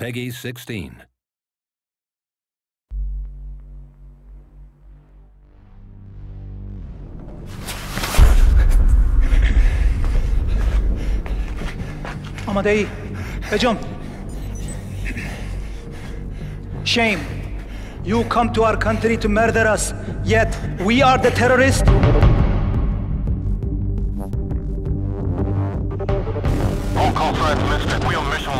Peggy 16. آماده ای بجم Shame. You come to our country to murder us, yet we are the terrorists? All call signs listed. We on mission launch.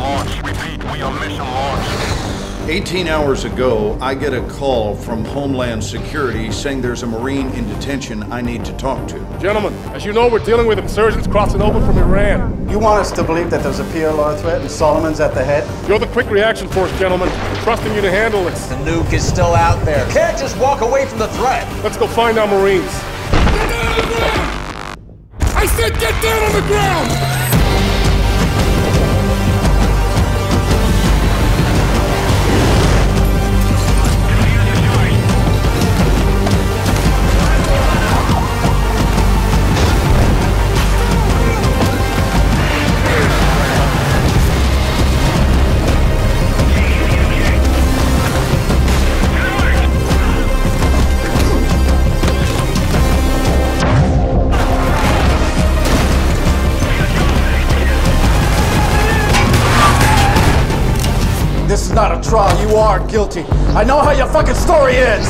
Repeat, we on mission launch. 18 hours ago, I get a call from Homeland Security saying there's a Marine in detention I need to talk to. Gentlemen, as you know, we're dealing with insurgents crossing over from Iran. You want us to believe that there's a PLR threat and Solomon's at the head? You're the quick reaction force, gentlemen. We're trusting you to handle it. The nuke is still out there. Can't just walk away from the threat. Let's go find our Marines. I said get down on the ground! This is not a trial. You are guilty. I know how your fucking story ends.